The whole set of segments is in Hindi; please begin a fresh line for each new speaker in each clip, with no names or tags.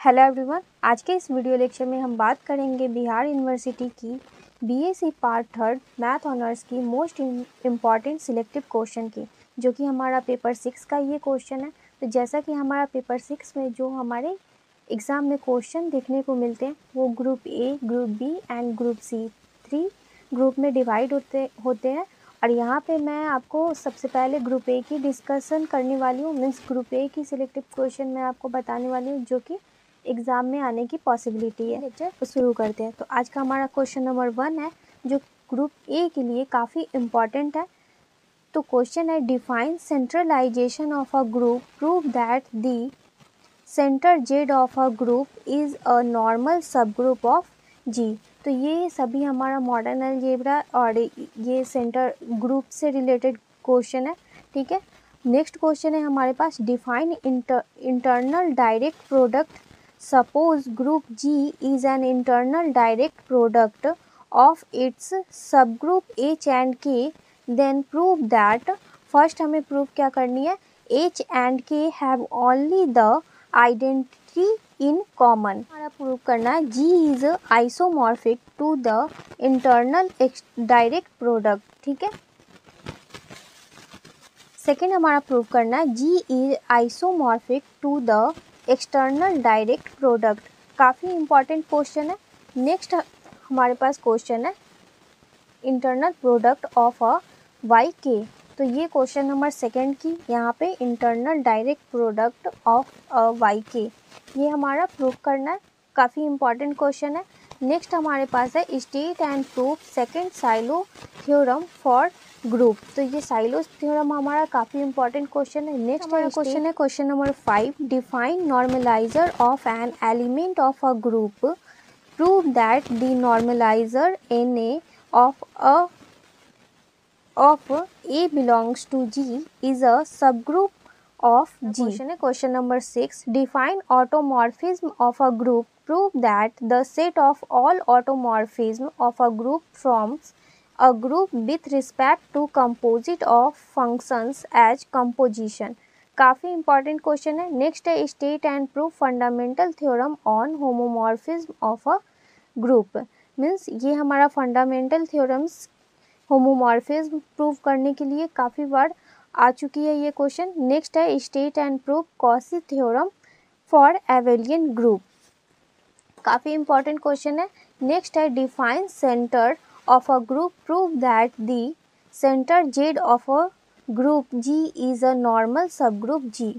हेलो एवरीवन आज के इस वीडियो लेक्चर में हम बात करेंगे बिहार यूनिवर्सिटी की BSc part third math honours की मोस्ट इंपॉर्टेंट सिलेक्टिव क्वेश्चन की, जो कि हमारा पेपर सिक्स का ये क्वेश्चन है। तो जैसा कि हमारा पेपर सिक्स में जो हमारे एग्ज़ाम में क्वेश्चन देखने को मिलते हैं, वो group A group B and group C three group में डिवाइड होते होते हैं। और यहाँ पे मैं आपको सबसे पहले ग्रुप ए की डिस्कशन करने वाली हूँ। मीन्स ग्रुप ए की सिलेक्टिव क्वेश्चन मैं आपको बताने वाली हूँ, जो कि एग्ज़ाम में आने की पॉसिबिलिटी है। तो शुरू करते हैं। तो आज का हमारा क्वेश्चन नंबर वन है जो ग्रुप ए के लिए काफ़ी इंपॉर्टेंट है। तो क्वेश्चन है define centralization of a group prove that the centre Z of a group is a normal sub group of G तो ये सभी हमारा मॉडर्न अलजेब्रा और ये सेंटर ग्रुप से रिलेटेड क्वेश्चन है ठीक है? नेक्स्ट क्वेश्चन है हमारे पास define inter internal direct product suppose group G is an internal direct product of its sub group H and K then prove that first हमें प्रूव क्या करनी है? H and K have only the identity in common हमारा प्रूव करना है G is isomorphic to the internal direct product ठीक है? सेकेंड हमारा प्रूव करना है G is isomorphic to the external direct product काफ़ी इंपॉर्टेंट क्वेश्चन है। नेक्स्ट हमारे पास क्वेश्चन है internal product of a Y K तो ये क्वेश्चन नंबर सेकंड की, यहाँ पे internal direct product of a Y K ये हमारा प्रूव करना है। काफ़ी इंपॉर्टेंट क्वेश्चन है। नेक्स्ट हमारे पास है state and proof second Sylow theorem for group तो ये साइलोस थ्योरम हमारा काफ़ी इंपॉर्टेंट क्वेश्चन है। नेक्स्ट हमारा क्वेश्चन है। Question number five define normalizer of an element of a group prove that the normalizer N A of A of A belongs to G is a sub group of G question है। Question number six define automorphism of a group prove that the set of all automorphism of a group forms a group with respect to composite of functions as composition. काफ़ी इंपॉर्टेंट क्वेश्चन है। नेक्स्ट है state and proof fundamental theorem on homomorphism of a group means ये हमारा फंडामेंटल थ्योरम्स होमोमॉर्फिज्म प्रूव करने के लिए काफ़ी बार आ चुकी है ये क्वेश्चन नेक्स्ट है state and prove Cauchy theorem for abelian group काफ़ी इंपॉर्टेंट क्वेश्चन है। नेक्स्ट है define centre a group prove that the centre Z of a group G is a normal sub group G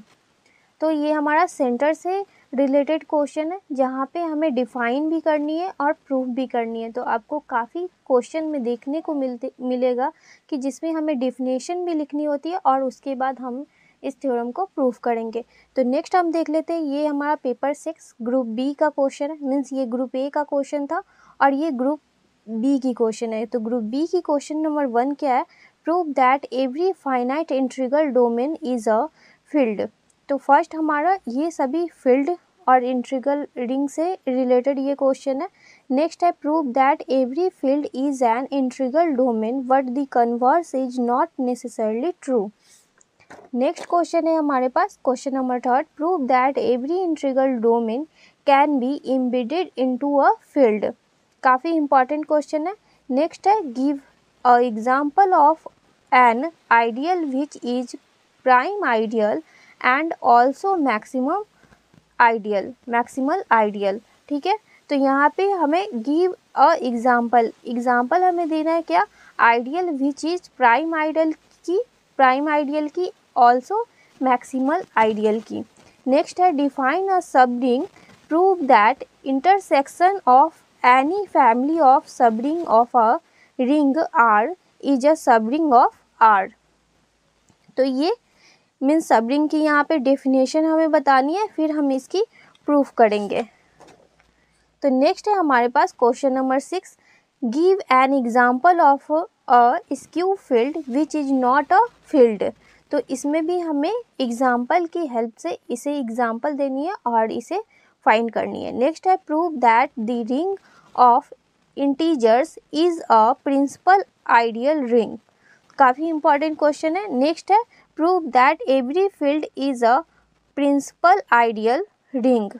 तो ये हमारा सेंटर से रिलेटेड क्वेश्चन है, जहाँ पे हमें डिफ़ाइन भी करनी है और प्रूफ भी करनी है। तो आपको काफ़ी क्वेश्चन में देखने को मिलते, मिलेगा कि जिसमें हमें डिफिनेशन भी लिखनी होती है और उसके बाद हम इस थ्योरम को प्रूफ करेंगे। तो नेक्स्ट हम देख लेते हैं, ये हमारा पेपर सिक्स ग्रुप बी का क्वेश्चन है मीन्स ये ग्रुप ए का क्वेश्चन था और ये ग्रुप बी की क्वेश्चन है। तो ग्रुप बी की क्वेश्चन नंबर वन क्या है? Prove that every finite integral domain is a field तो फ़र्स्ट हमारा ये सभी फ़ील्ड और इंट्रीगल रिंग से रिलेटेड ये क्वेश्चन है। नेक्स्ट है prove that every field is an integral domain but the converse is not necessarily true next question है हमारे पास। Question number third prove that every integral domain can be embedded into a field काफ़ी इंपॉर्टेंट क्वेश्चन है। नेक्स्ट है give a example of an ideal which is prime ideal and also maximum ideal maximal ideal ठीक है? तो यहाँ पे हमें गिव अ एग्ज़ाम्पल एग्ज़ाम्पल हमें देना है क्या? Ideal which is prime ideal की प्राइम आइडियल की ऑल्सो मैक्सिमल आइडियल की। नेक्स्ट है define a subring prove that intersection of any family of subring of a ring R is a subring of R तो ये मीन्स सबरिंग की यहाँ पे डेफिनेशन हमें बतानी है, फिर हम इसकी प्रूफ करेंगे। तो नेक्स्ट है हमारे पास question number six give an example of a skew field which is not a field तो इसमें भी हमें एग्ज़ाम्पल की हेल्प से इसे एग्ज़ाम्पल देनी है और इसे फाइंड करनी है। नेक्स्ट है prove that the ring of integers is a principal ideal ring काफ़ी इंपॉर्टेंट क्वेश्चन है। नेक्स्ट है prove that every field is a principal ideal ring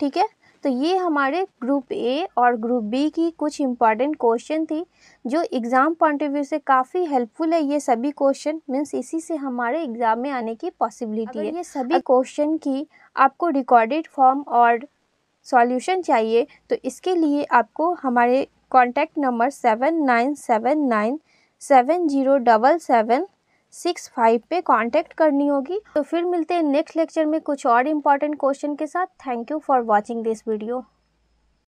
ठीक है? तो ये हमारे ग्रुप ए और ग्रुप बी की कुछ इंपॉर्टेंट क्वेश्चन थी जो एग्ज़ाम पॉइंट ऑफ़ व्यू से काफ़ी हेल्पफुल है। ये सभी क्वेश्चन मीन्स इसी से हमारे एग्ज़ाम में आने की पॉसिबिलिटी है। ये सभी क्वेश्चन की आपको रिकॉर्डेड फॉर्म और सॉल्यूशन चाहिए तो इसके लिए आपको हमारे contact number seven nine seven nine seven zero double seven six five पे कांटेक्ट करनी होगी। तो फिर मिलते हैं नेक्स्ट लेक्चर में कुछ और इंपॉर्टेंट क्वेश्चन के साथ। Thank you for watching this video